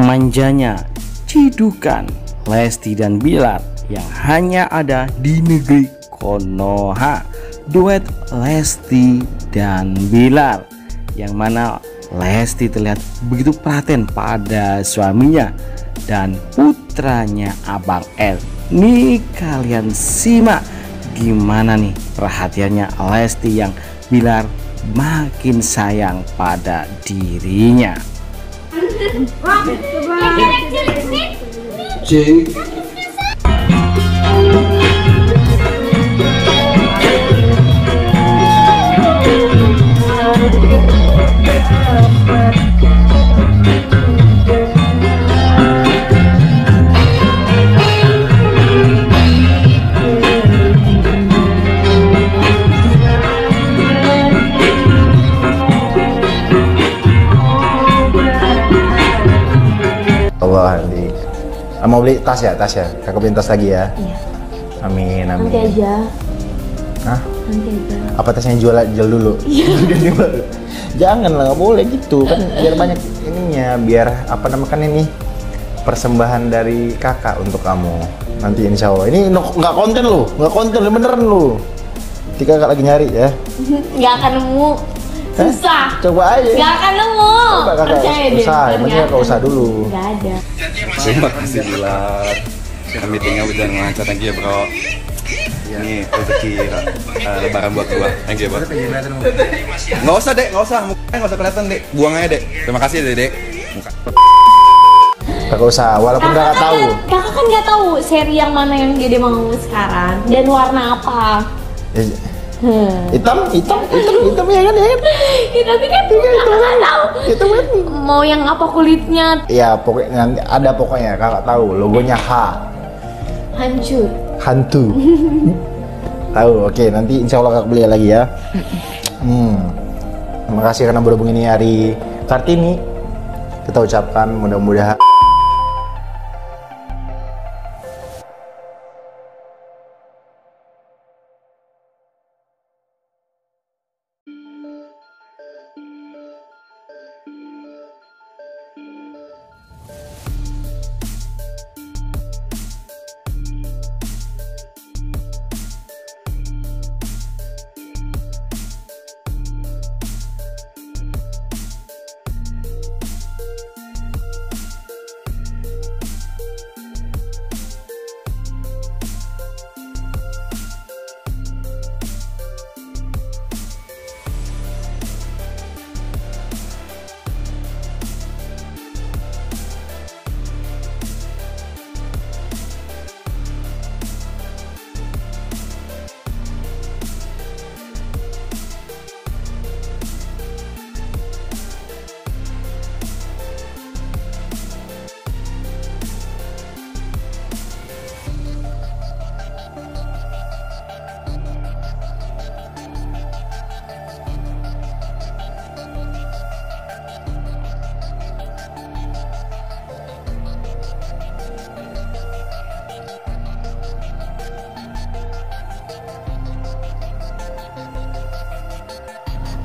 manjanya cidukan Lesti dan Bilar yang hanya ada di negeri Konoha duet Lesti dan Bilar yang mana Lesti terlihat begitu perhatian pada suaminya dan putranya Abang L nih kalian simak gimana nih perhatiannya Lesti yang Bilar makin sayang pada dirinya. J mau beli tas ya, tas ya. Kakak beli tas lagi ya. Iya. Amin, amin. Nanti aja. Hah? Nanti aja. Apa tasnya jual jual dulu? Iya. Jangan lah, nggak boleh gitu kan biar banyak ininya, biar apa namanya kan ini persembahan dari kakak untuk kamu. Nanti insya Allah. Ini no- nggak konten lu, nggak konten beneran lu. Nanti kakak lagi nyari ya. Nggak akan nemu. Susah. Coba aja. Nggak akan nemu. Coba kakak Percaya deh. usah, penting kakak usah dulu. Nggak ada. Terima kasih Bilar. Meetingnya berjalan lancar, thank you bro. Ini rezeki uh, lebaran buat gua. Thank you bro. Nggak usah dek, nggak usah. Mukanya nggak usah kelihatan dek. Buang aja dek. Terima kasih dek dek. Muka. Kakak usah, walaupun kakak tahu. kan- kakak kan nggak tahu seri yang mana yang dia mau sekarang dan warna apa. Ya, Hmm. hitam, hitam, hitam, hitam ya kan ya kan? Ya, tapi kan kakak nggak tahu. Hitam kan? Mau yang apa kulitnya Ya pokoknya ada pokoknya kakak tahu logonya H hancur. hantu. tahu, oke nanti insya Allah kakak beli lagi ya. Hmm. Terima kasih karena berhubung ini hari Kartini. Kita ucapkan mudah-mudahan